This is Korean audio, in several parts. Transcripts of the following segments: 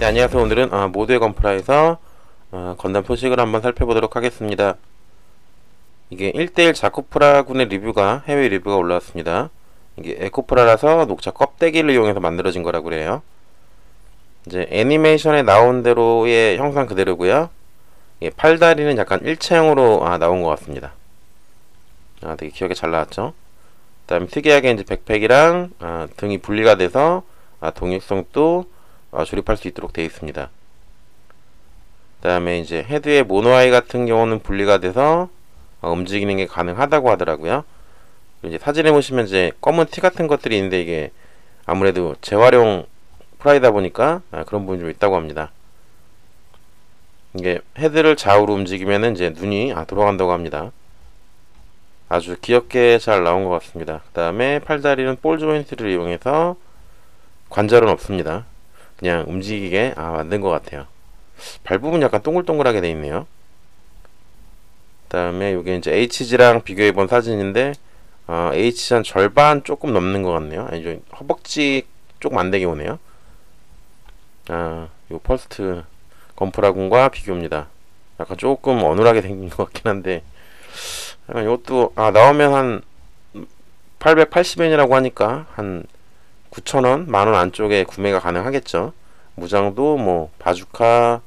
네, 안녕하세요. 오늘은 어, 모두의 건프라에서 어, 건담 소식을 한번 살펴보도록 하겠습니다. 이게 1대1 자코프라군의 리뷰가 해외 리뷰가 올라왔습니다. 이게 에코프라라서 녹차 껍데기를 이용해서 만들어진 거라고 그래요. 이제 애니메이션에 나온 대로의 형상 그대로고요. 예, 팔다리는 약간 일체형으로 아, 나온 것 같습니다. 아, 되게 기억에 잘 나왔죠. 그다음에 특이하게 이제 백팩이랑 아, 등이 분리가 돼서 아, 아, 조립할 수 있도록 되어 있습니다. 그 다음에 이제 헤드의 모노아이 같은 경우는 분리가 돼서 어, 움직이는 게 가능하다고 하더라고요. 이제 사진에 보시면 이제 검은 티 같은 것들이 있는데 이게 아무래도 재활용 프라이다 보니까 아, 그런 부분이 좀 있다고 합니다. 이게 헤드를 좌우로 움직이면은 이제 눈이 아, 돌아간다고 합니다. 아주 귀엽게 잘 나온 것 같습니다. 그 다음에 팔다리는 볼 조인트를 이용해서 관절은 없습니다. 그냥 움직이게 아, 만든 것 같아요. 발 부분 약간 동글동글하게 돼 있네요. 그 다음에 이게 이제 HG랑 비교해 본 사진인데 어, HG 한 절반 조금 넘는 것 같네요. 아니 좀 허벅지 안 되게 오네요. 아, 요 퍼스트 건프라군과 비교입니다. 약간 조금 어눌하게 생긴 것 같긴 한데 약간 이것도 아 나오면 한 880엔이라고 하니까 한 9,000원, 만원 안쪽에 구매가 가능하겠죠. 무장도 뭐 바주카,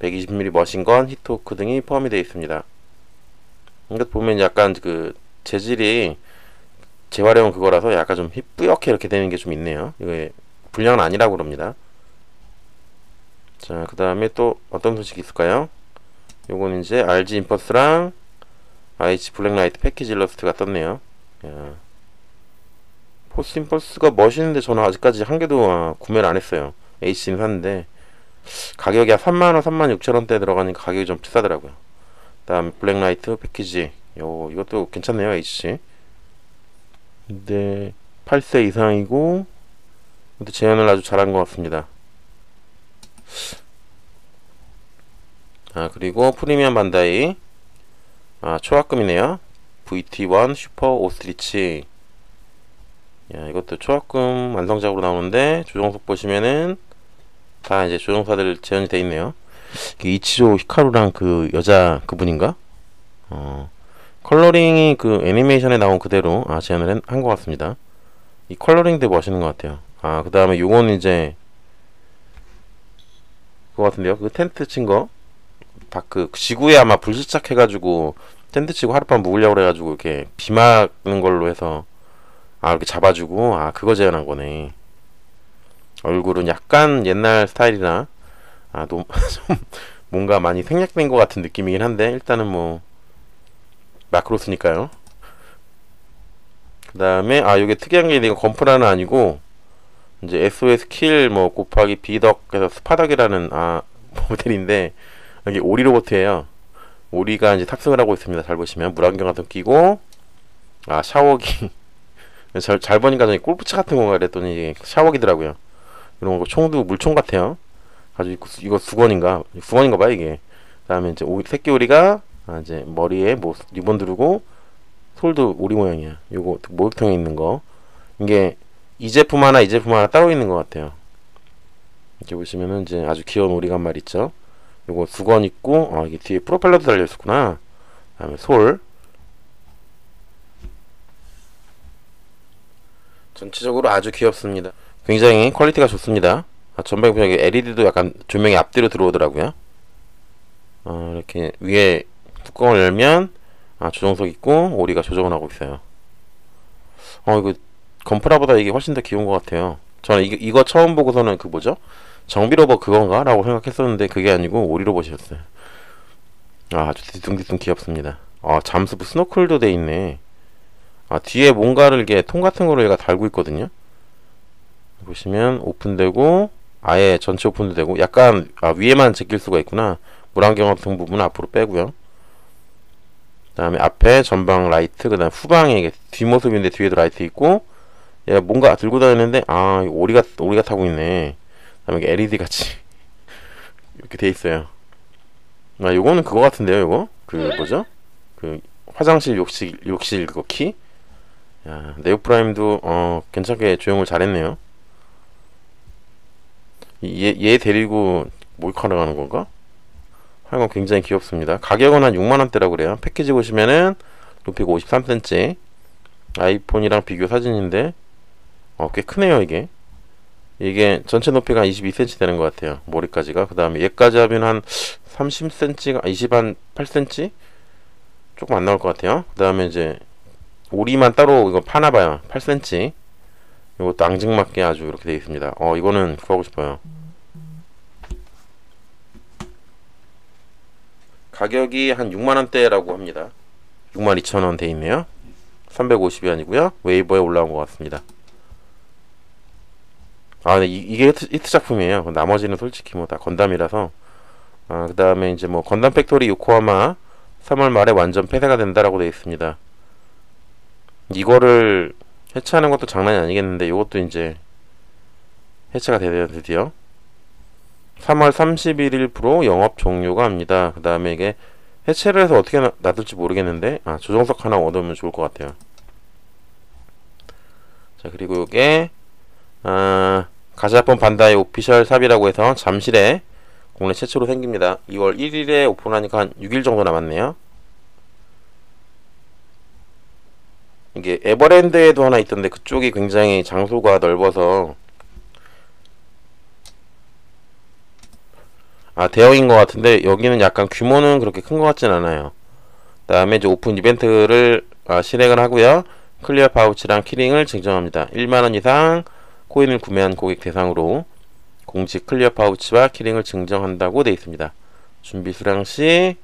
120mm 머신건, 히트호크 등이 포함이 되어 있습니다. 이것 보면 약간 그 재질이 재활용 그거라서 약간 좀 뿌옇게 이렇게 되는 게 좀 있네요. 이게 불량은 아니라고 그럽니다. 자, 그 다음에 또 어떤 소식이 있을까요? 요거는 이제 RG 인퍼스랑 HG 블랙나이트 패키지 일러스트가 떴네요. 야. 포스 임펄스가 멋있는데 저는 아직까지 한 개도 아, 구매를 안 했어요. HG는 샀는데 가격이 한 3만원, 3만 6천원대 들어가니까 가격이 좀 비싸더라고요. 다음 블랙나이트 패키지 요 이것도 괜찮네요 HG 근데 8세 이상이고 근데 재현을 아주 잘한 것 같습니다. 아 그리고 프리미엄 반다이 아 초합금이네요. VT1 슈퍼 오스트리치 야 이것도 초합금 완성작으로 나오는데 조종석 보시면은 다 이제 조종사들 재현이 돼 있네요. 이치조 히카루랑 그 여자 그분인가? 어 coloring이 그 애니메이션에 나온 그대로 아 재현을 한 것 같습니다. 이 coloring도 멋있는 것 같아요. 아 그 다음에 요거는 이제 그거 같은데요. 그 텐트 친 거. 다그 지구에 아마 불시착해가지고 텐트 치고 하룻밤 묵으려고 그래가지고 이렇게 비 막는 걸로 해서 아 이렇게 잡아주고 아 그거 재현한 거네. 얼굴은 약간 옛날 스타일이나 아 좀 뭔가 많이 생략된 것 같은 느낌이긴 한데 일단은 뭐 마크로스니까요. 그 다음에 아 이게 특이한 게 이거 건프라는 아니고 이제 SOS 킬 뭐 곱하기 비덕에서 스파덕이라는 아 모델인데 여기 오리 로봇이에요. 오리가 이제 탑승을 하고 있습니다. 잘 보시면 물안경 같은 거 끼고 아 샤워기 잘, 잘 보니까 저기 골프차 같은 건가 그랬더니 샤워기더라고요. 이런 거 총도 물총 같아요. 아주 이거 수건인가 수건인가 봐 이게. 그다음에 이제 오, 새끼 오리가 아, 이제 머리에 뭐 리본 두르고 솔도 오리 모양이야. 요거 목욕통에 있는 거. 이게 이 제품 하나 이 제품 하나 따로 있는 것 같아요. 이렇게 보시면은 이제 아주 귀여운 오리가 한 마리 있죠. 요거 수건 있고 아 이게 뒤에 프로펠러도 달려 있었구나. 그다음에 솔. 전체적으로 아주 귀엽습니다. 굉장히 quality가 좋습니다. 아, 전방에 보면 LED도 약간 조명이 앞뒤로 들어오더라고요. 어, 이렇게 위에 뚜껑을 열면 아, 조정석 있고 오리가 조정을 하고 있어요. 어 이거 건프라보다 이게 훨씬 더 귀여운 것 같아요. 저는 이거, 이거 처음 보고서는 그 뭐죠? 정비 로봇 그건가? 라고 생각했었는데 그게 아니고 오리 로봇이었어요. 아, 아주 뒤뚱뒤뚱 귀엽습니다. 아, 잠수부 스노클도 돼 있네. 아, 뒤에 뭔가를 이게 통 같은 거를 얘가 달고 있거든요. 보시면 오픈되고 아예 전체 오픈도 되고 약간 아, 위에만 제낄 수가 있구나. 물안경 같은 부분은 앞으로 빼고요. 그 다음에 앞에 전방 라이트, 그 다음 후방에 이게 뒷모습인데 뒤에도 라이트 있고 얘가 뭔가 들고 다니는데 아 오리가 오리가 타고 있네. 그 다음에 LED 같이 이렇게 돼 있어요. 아 요거는 그거 같은데요, 요거 그 뭐죠? 그 화장실 욕실 욕실 그거 키. 야 네오프라임도 어 괜찮게 조형을 잘했네요. 얘, 얘 데리고 몰카를 가는 건가? 하여간 굉장히 귀엽습니다. 가격은 한 6만원대라고 그래요. 패키지 보시면은 높이가 53cm 아이폰이랑 비교 사진인데 어, 꽤 크네요 이게 이게 전체 높이가 22cm 되는 것 같아요 머리까지가 그 다음에 얘까지 하면 한 30cm가 20한 8cm 조금 안 나올 것 같아요 그 다음에 이제 오리만 따로 이거 파나봐요. 8cm 이것도 앙증맞게 아주 이렇게 되어 있습니다. 어 이거는 구하고 싶어요. 가격이 한 6만원대라고 합니다. 62,000원 돼 있네요. 350이 아니고요. 웨이보에 올라온 것 같습니다. 아, 네, 이, 게 히트, 히트, 작품이에요. 나머지는 솔직히 뭐 다 건담이라서. 아, 그 다음에 이제 뭐 건담 팩토리 요코하마 3월 말에 완전 폐쇄가 된다라고 되어 있습니다. 이거를 해체하는 것도 장난이 아니겠는데 이것도 이제 해체가 되네요 드디어 3월 31일 부로 영업 종료가 합니다. 그 다음에 이게 해체를 해서 어떻게 놔둘지 모르겠는데 아 조정석 하나 얻으면 좋을 것 같아요. 자 그리고 이게 아, 가자폰 반다이 오피셜 샵이라고 해서 잠실에 국내 최초로 생깁니다. 2월 1일에 오픈하니까 한 6일 정도 남았네요. 이게 에버랜드에도 하나 있던데 그쪽이 굉장히 장소가 넓어서 아 대형인 것 같은데 여기는 약간 규모는 그렇게 큰 것 같진 않아요. 다음에 이제 오픈 이벤트를 아, 실행을 하고요. clear pouch랑 keyring을 증정합니다. 1만원 이상 코인을 구매한 고객 대상으로 공식 clear pouch와 keyring을 증정한다고 되어 있습니다. 준비 수량 시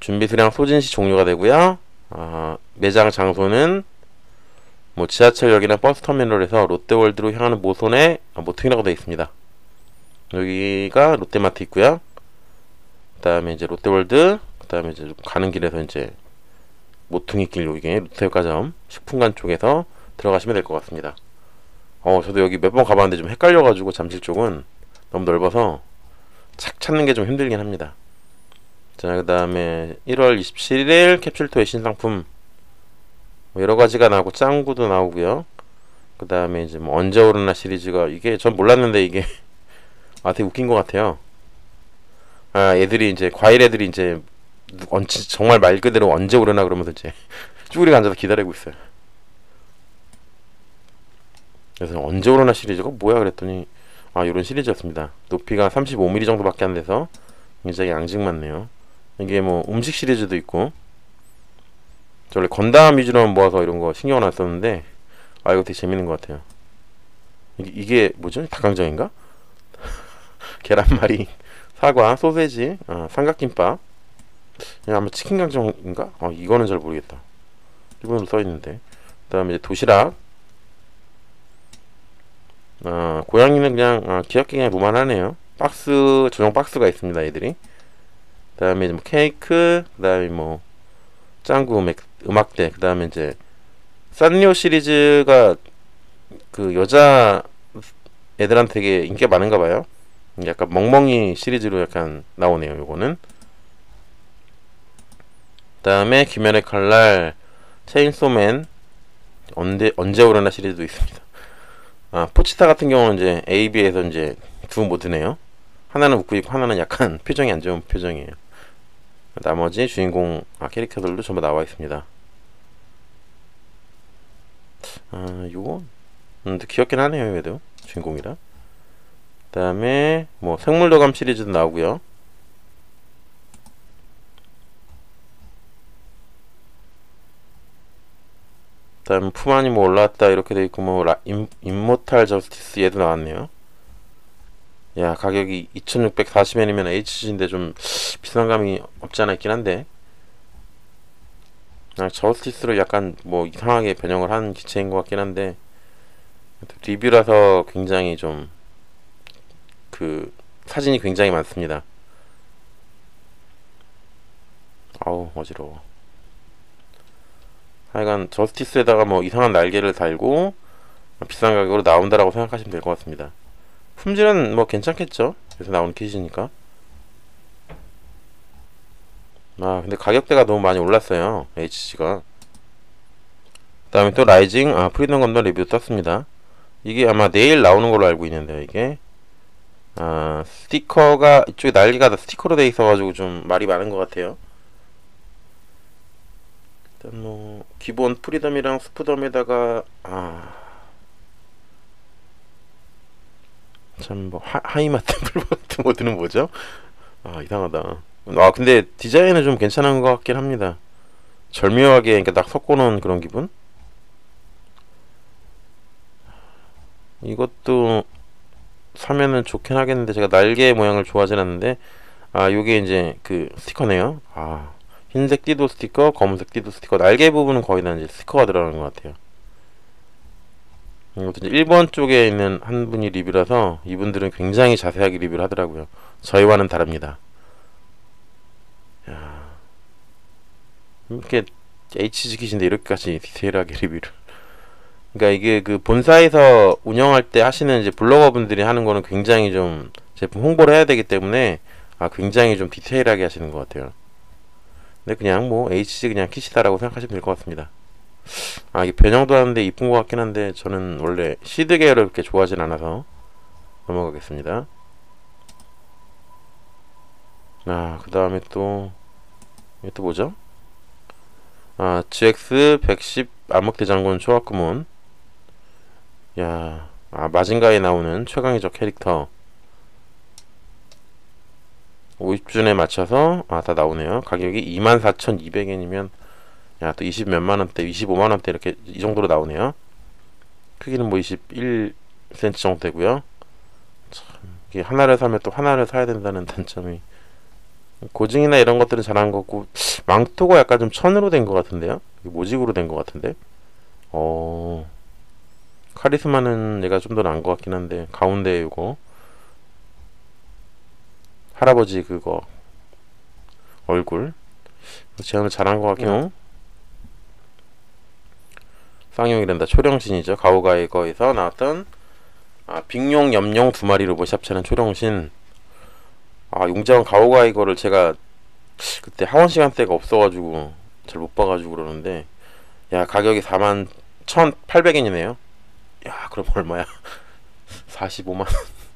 준비 수량 소진 시 종료가 되고요. 어, 매장 장소는 뭐 지하철역이나 버스 터미널에서 롯데월드로 향하는 모선의 아, 모퉁이라고 되어 있습니다. 여기가 롯데마트 있고요. 그다음에 이제 롯데월드, 그다음에 이제 가는 길에서 이제 모퉁이 길 여기 롯데백화점 식품관 쪽에서 들어가시면 될 것 같습니다. 어 저도 여기 몇 번 가봤는데 좀 헷갈려가지고 잠실 쪽은 너무 넓어서 착 찾는 게 좀 힘들긴 합니다. 자, 그 다음에 1월 27일 캡슐토의 신상품 뭐 여러 가지가 나오고 짱구도 나오고요. 그 다음에 이제 뭐 언제 오르나 시리즈가 이게 전 몰랐는데 이게 아 되게 웃긴 것 같아요. 아 애들이 이제 과일 애들이 이제 언제 정말 말 그대로 언제 오르나 그러면서 이제 쭈그리가 앉아서 기다리고 있어요. 그래서 언제 오르나 시리즈가 뭐야 그랬더니 아 이런 시리즈였습니다. 높이가 35mm 정도밖에 안 돼서 굉장히 앙증맞네요. 이게 뭐 음식 시리즈도 있고 저 원래 건담 위주로 모아서 이런 거 신경을 안 썼는데 아 이거 되게 재밌는 것 같아요. 이게, 이게 뭐죠? 닭강정인가? 계란말이, 사과, 소세지, 아, 삼각김밥. 아마 치킨 강정인가? 아 이거는 잘 모르겠다. 일본어로 써 있는데. 그 다음에 이제 도시락. 아, 고양이는 그냥 아, 귀엽게 그냥 무만하네요. 박스 조정 박스가 있습니다, 애들이. 그다음에 뭐 케이크, 그다음에 뭐 짱구 음악, 음악대, 그다음에 이제 산리오 시리즈가 그 여자 애들한테 되게 인기가 많은가 봐요. 약간 멍멍이 시리즈로 약간 나오네요. 요거는. 그다음에 김연의 칼날, 체인소맨, 언제 언제 오려나 시리즈도 있습니다. 아, 포치타 같은 경우는 이제 AB에서 이제 두 모드네요. 하나는 웃고 있고 하나는 약간 표정이 안 좋은 표정이에요. 나머지 주인공 아, 캐릭터들도 전부 나와 있습니다. 아, 요거 음, 귀엽긴 하네요, 얘도 주인공이라. 그 다음에 뭐 생물도감 시리즈도 나오고요. 그 다음 푸만이 뭐 올라왔다 이렇게 돼 있고 뭐 라, 임, 임모탈 저스티스 얘도 나왔네요. 야 가격이 2640엔이면 HG인데 좀 비싼 감이 없지 않아 있긴 한데 아, 저스티스로 약간 뭐 이상하게 변형을 한 기체인 것 같긴 한데 리뷰라서 굉장히 좀 그 사진이 굉장히 많습니다. 아우 어지러워. 하여간 저스티스에다가 뭐 이상한 날개를 달고 비싼 가격으로 나온다라고 생각하시면 될 것 같습니다. 품질은 뭐 괜찮겠죠? 그래서 나온 kit이니까. 아 근데 가격대가 너무 많이 올랐어요. HG가. 그 다음에 또 라이징 아 프리덤 건담 리뷰 떴습니다. 이게 아마 내일 나오는 걸로 알고 있는데요. 이게 아 스티커가 이쪽에 날개가 다 스티커로 돼 있어 가지고 좀 말이 많은 것 같아요. 일단 뭐 기본 프리덤이랑 스프덤에다가 아. 참 뭐 하이맷 풀 모드는 뭐죠? 아 이상하다. 아 근데 디자인은 좀 괜찮은 것 같긴 합니다. 절묘하게 그러니까 딱 섞어놓은 그런 기분? 이것도 사면은 좋긴 하겠는데 제가 날개 모양을 좋아하진 않는데 아 요게 이제 그 스티커네요 아 흰색 띠도 스티커 검은색 띠도 스티커 날개 부분은 거의 다 이제 스티커가 들어가는 것 같아요 이제 1번 쪽에 있는 한 분이 리뷰라서 이분들은 굉장히 자세하게 리뷰를 하더라고요 저희와는 다릅니다 야 이렇게 HGkit인데 이렇게까지 디테일하게 리뷰를 그러니까 이게 그 본사에서 운영할 때 하시는 이제 블로거 분들이 하는 거는 굉장히 좀 제품 홍보를 해야 되기 때문에 아 굉장히 좀 디테일하게 하시는 것 같아요. 근데 그냥 뭐 HG 그냥 키시다라고 생각하시면 될 것 같습니다. 아 이게 변형도 하는데 이쁜 것 같긴 한데 저는 원래 시드 계열을 그렇게 좋아하진 않아서 넘어가겠습니다. 아그 다음에 또 이게 또 뭐죠? 아 GX 110 암흑대장군 초합구문 야, 아, 마징가에 나오는 최강의적 캐릭터 50준에 맞춰서 아, 다 나오네요. 가격이 24,200엔이면 야, 또 20 몇만 원대, 25만 원대 이렇게 이 정도로 나오네요. 크기는 뭐 21cm 정도 되고요. 참, 이게 하나를 사면 또 하나를 사야 된다는 단점이 고증이나 이런 것들은 잘한 거고 망토가 약간 좀 천으로 된 것 같은데요. 모직으로 된 것 같은데. 어. 카리스마는 얘가 좀 더 나은 것 같긴 한데 가운데 이거 할아버지 그거 얼굴 제안을 잘한 것 같긴 해 쌍용이 된다 초령신이죠. 가오가이거에서 나왔던 아, 빅용 염용 두 마리 로봇 합체는 초령신. 아 용자원 가오가이거를 제가 그때 하원 시간대가 없어가지고 잘 못 봐가지고 그러는데 야 가격이 4만 1800엔이네요. 야 그럼 얼마야? 45만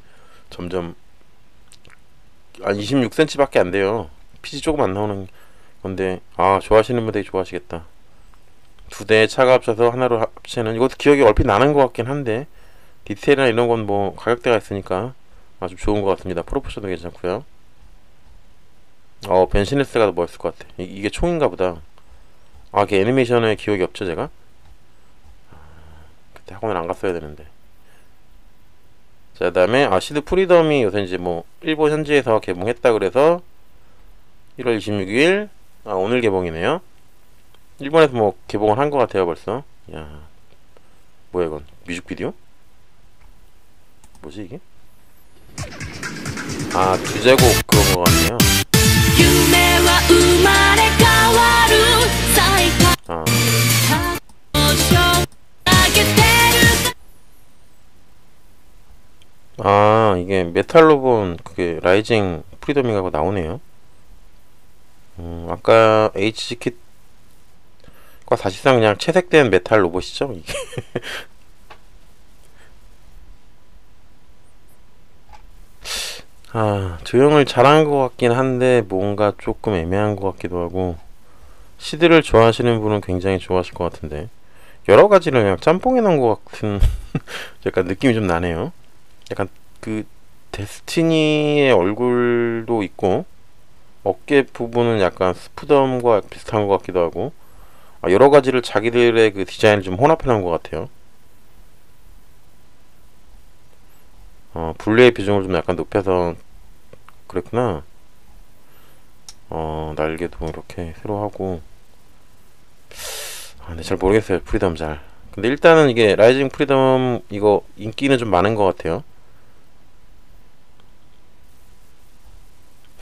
점점 아 26cm 밖에 안 돼요. 피지 조금 안 나오는 건데 아 좋아하시는 분들이 좋아하시겠다 두 대의 차가 합쳐서 하나로 합치는 이것도 기억이 얼핏 나는 것 같긴 한데 디테일이나 이런 건 뭐 가격대가 있으니까 아주 좋은 것 같습니다. 프로포션도 괜찮고요. 어 벤시네스가 더 멋있을 것 같아. 이, 게 총인가 보다. 아 이게 애니메이션에 기억이 없죠 제가? 그때 학원을 안 갔어야 되는데. 자 그다음에 아 시드 프리덤이 요새 이제 뭐 일본 현지에서 개봉했다 그래서 1월 26일 아 오늘 개봉이네요 일본에서 뭐 개봉을 한 것 같아요 벌써. 야 뭐야 이건? 뮤직비디오? 뭐지 이게? 아 주제곡 그런 거 같네요. 아. 아 이게 메탈로봇혼 그게 라이징 프리덤이라고 나오네요. 음, 아까 HG킷과 사실상 그냥 채색된 메탈 로봇이죠 이게. 아 조형을 잘한 것 같긴 한데 뭔가 조금 애매한 것 같기도 하고 시드를 좋아하시는 분은 굉장히 좋아하실 것 같은데 여러 가지를 그냥 짬뽕해 놓은 것 같은 약간 느낌이 좀 나네요. 약간 그 데스티니의 얼굴도 있고 어깨 부분은 약간 스푸덤과 비슷한 것 같기도 하고 아, 여러 가지를 자기들의 그 디자인을 좀 혼합해 놓은 것 같아요. 어, 분리의 비중을 좀 약간 높여서 그랬구나. 어, 날개도 이렇게 새로 하고 아, 근데 잘 모르겠어요. 프리덤 잘. 근데 일단은 이게 라이징 프리덤 이거 인기는 좀 많은 것 같아요.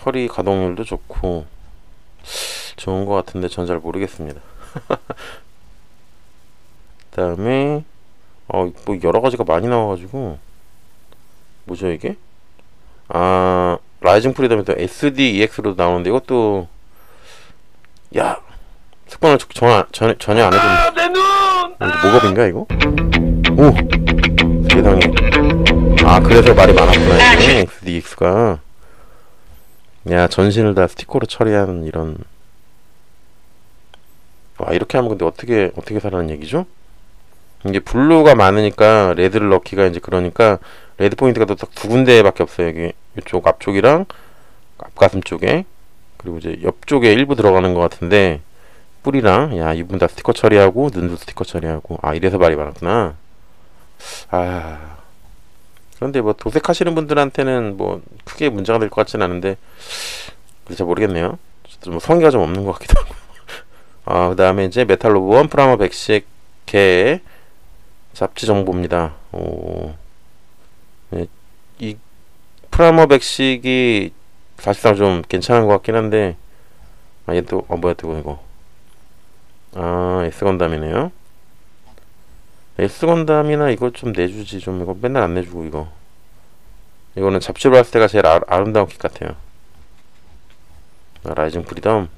허리 가동률도 좋고 좋은 것 같은데 전 잘 모르겠습니다. 그다음에 어 뭐 여러 가지가 많이 나와가지고. 뭐죠 이게? 아 라이징 프리덤에서 SDEX로 나오는데 이것도 야 특번을 전, 전, 전혀 안 해줬네 아, 목업인가 이거? 오! 세상에. 아 그래서 말이 많았구나 이게. SDEX가. 야 전신을 다 스티커로 처리하는 이런 와 이렇게 하면 근데 어떻게 어떻게 살라는 얘기죠? 이게 블루가 많으니까 레드를 넣기가 이제 그러니까 레드 포인트가 또 딱 두 군데밖에 없어요. 여기 이쪽 앞쪽이랑 앞가슴 쪽에. 그리고 이제 옆쪽에 일부 들어가는 것 같은데 뿌리랑 야 이 부분 다 스티커 처리하고 눈도 스티커 처리하고. 아 이래서 말이 많았구나. 아. 그런데 뭐 도색하시는 분들한테는 뭐 크게 문제가 될 것 같지는 않은데 잘 모르겠네요. 좀뭐 성의가 좀 없는 것 같기도 하고 아 그다음에 이제 메탈로봇 프라모 백식의 잡지 정보입니다. 오. 네, 이 프라모 백식이 사실상 좀 괜찮은 것 같긴 한데 아 얘 또 어 뭐야 또 이거. 아 S건담이네요. S건담이나 이거 좀 내주지 좀 이거 맨날 안 내주고 이거. 이거는 잡지로 봤을 때가 제일 아, 아름다운 킷 같아요. 아, 라이징 프리덤